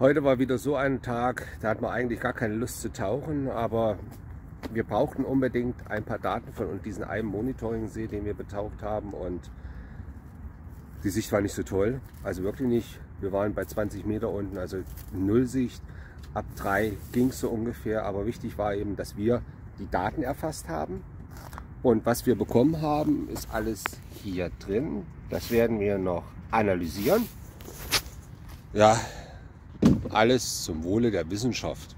Heute war wieder so ein Tag, da hat man eigentlich gar keine Lust zu tauchen, aber wir brauchten unbedingt ein paar Daten von diesem einen Monitoring-See, den wir betaucht haben und die Sicht war nicht so toll, also wirklich nicht. Wir waren bei 20 Meter unten, also Nullsicht. Ab 3 ging es so ungefähr, aber wichtig war eben, dass wir die Daten erfasst haben. Und was wir bekommen haben, ist alles hier drin. Das werden wir noch analysieren. Ja, alles zum Wohle der Wissenschaft.